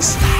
Thanks.